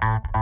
Bye.